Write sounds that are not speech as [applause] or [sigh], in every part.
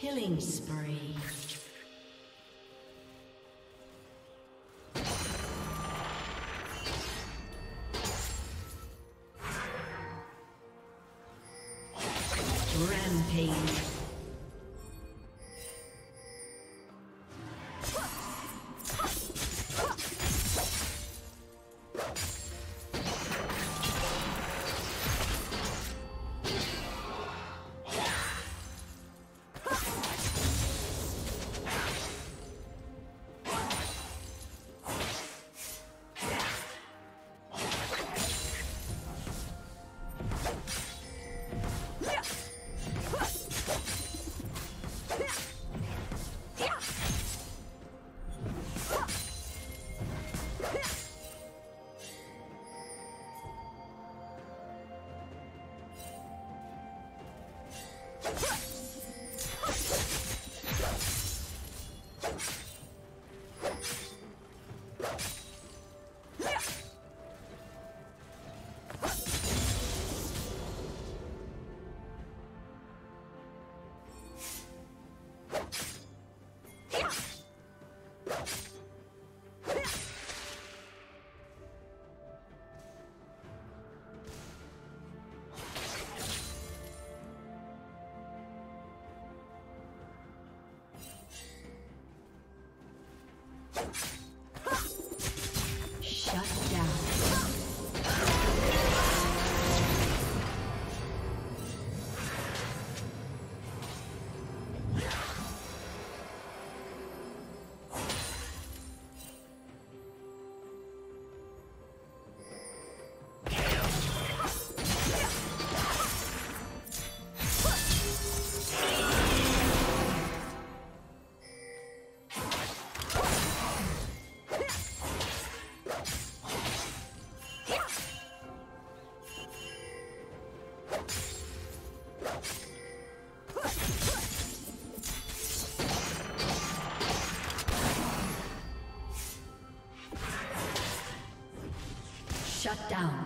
Killing spree. you Shut down.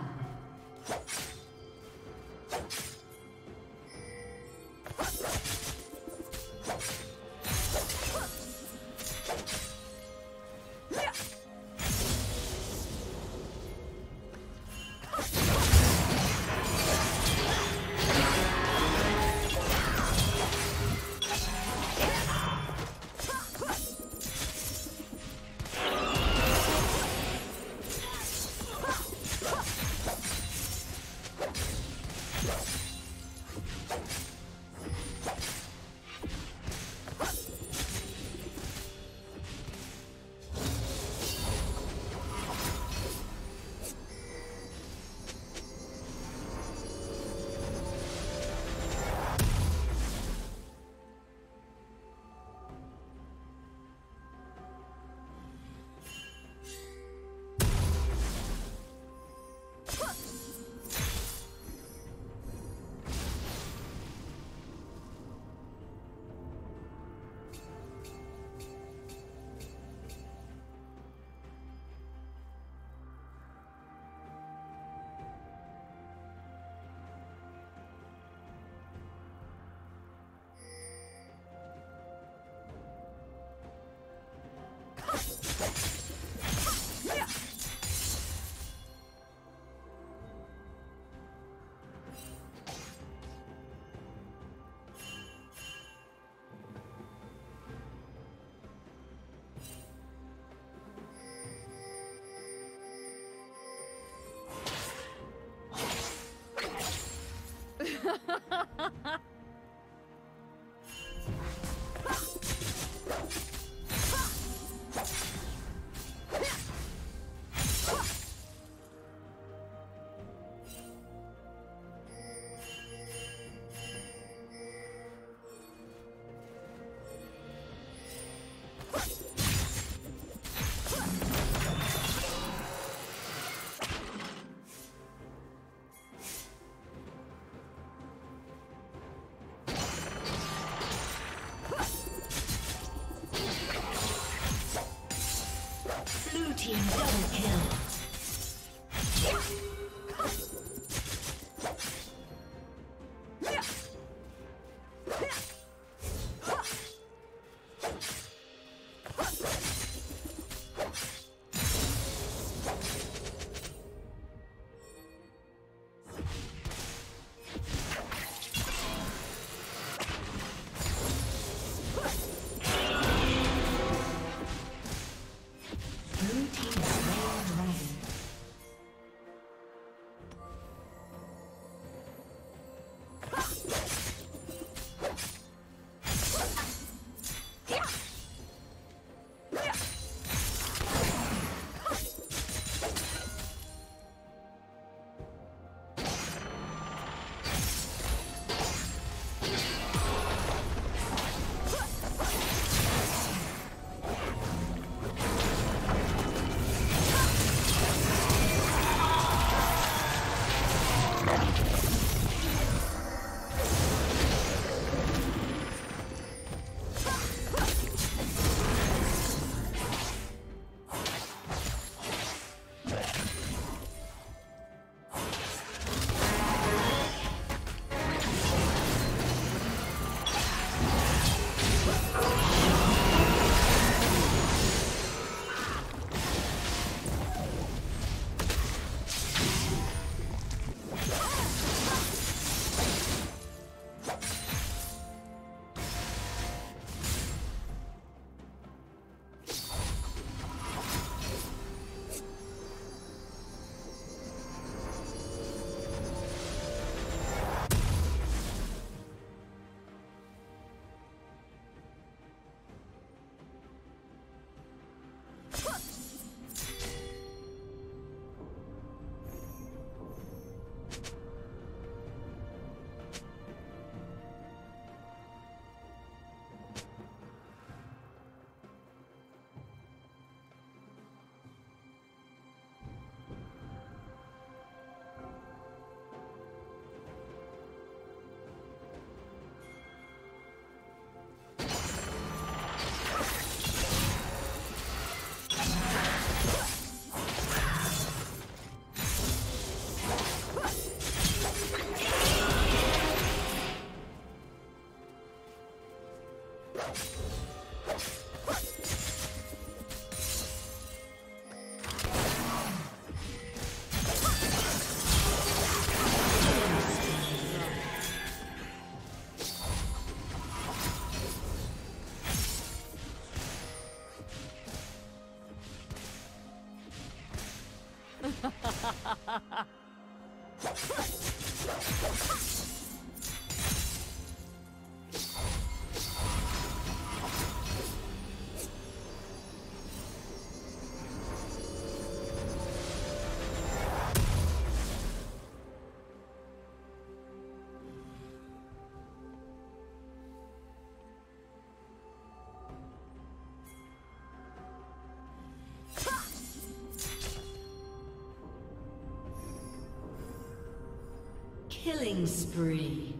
Killing spree.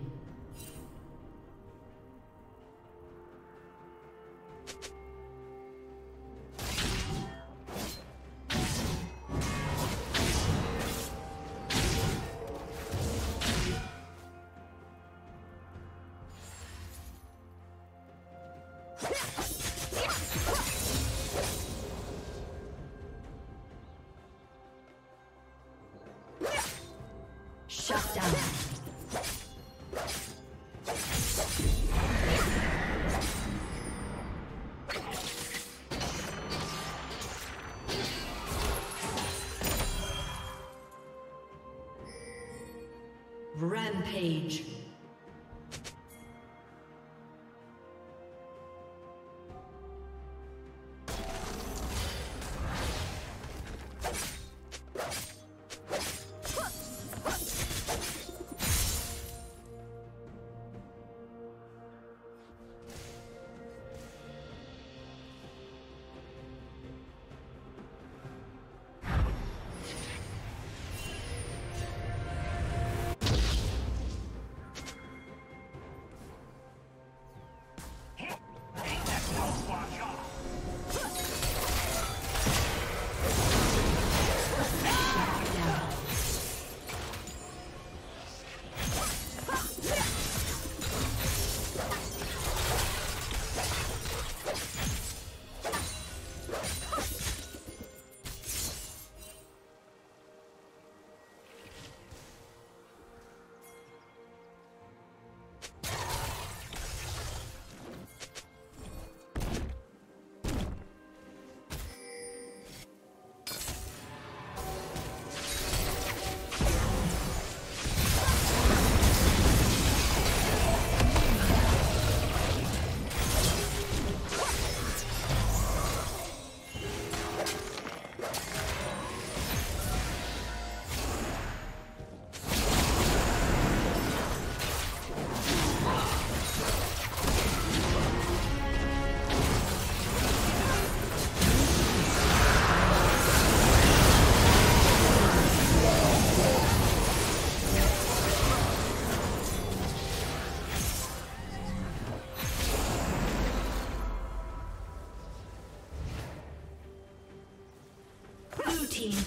Rampage.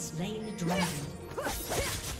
slain the dragon. [laughs]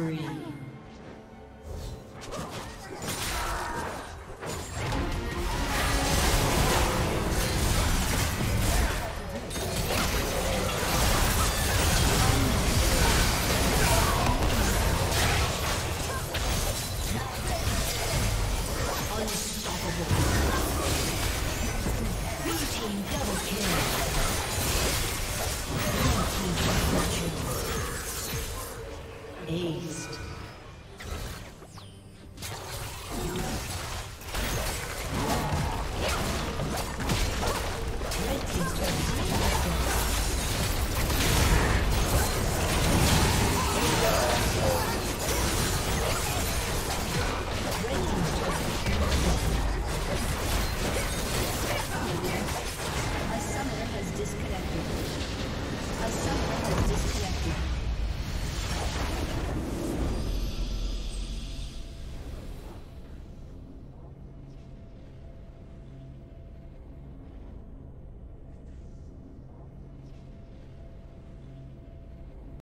Spree.